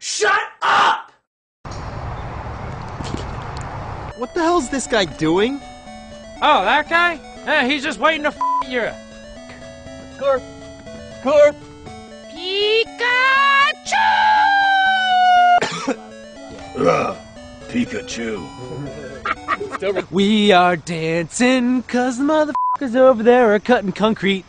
Shut up! What the hell's this guy doing? Oh, that guy? Yeah, he's just waiting to f you. Score! Score! Pikachu. Pikachu. We are dancing cause the motherfuckers over there are cutting concrete.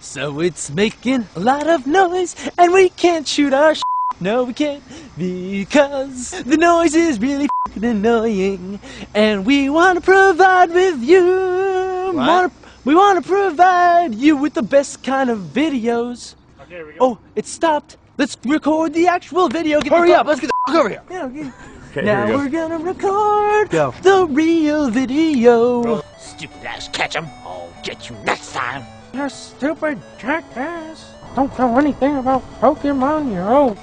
So it's making a lot of noise and we can't shoot our sh- No, we can't because the noise is really fucking annoying. And we want to provide with you. Wanna, we want to provide you with the best kind of videos. Oh, okay, here we Oh, it stopped. Let's record the actual video. Get Hurry the up, let's get the fuck over here! Yeah, okay. Okay, now here we we're gonna record Go. the real video. Stupid ass, catch him. I'll get you next time. You stupid jackass. Don't know anything about Pokemon. You're old,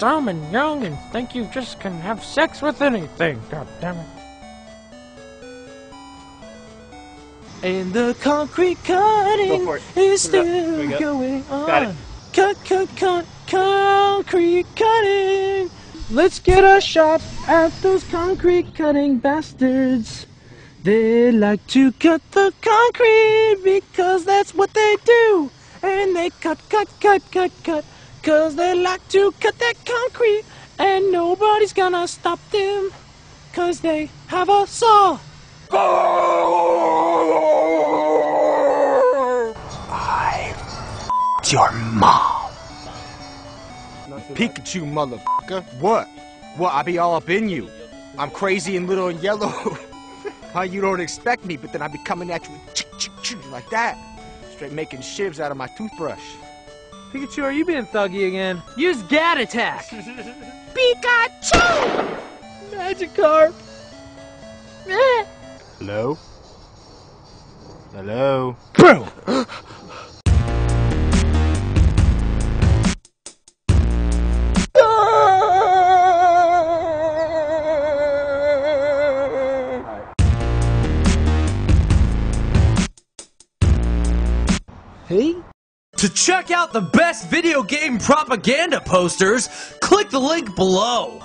dumb, and young, and think you just can have sex with anything. God damn it. And the concrete cutting Go for it. is Put it up. still go. going on. Got it. Cut, cut, cut, concrete cutting. Let's get a shot at those concrete cutting bastards. They like to cut the concrete because that's what they do. And they cut, cut, cut, cut, cut. Cause they like to cut that concrete. And nobody's gonna stop them. Cause they have a saw. It's your mom. Pikachu, motherfucker. What? What? I be all up in you. I'm crazy and little and yellow. How you don't expect me, but then I be coming at you with chick, chick, chick, like that. Straight making shivs out of my toothbrush. Pikachu, are you being thuggy again? Use Gad Attack! Pikachu! Magikarp! Eh. Hello? Hello? Bro! Hey? To check out the best video game propaganda posters, click the link below.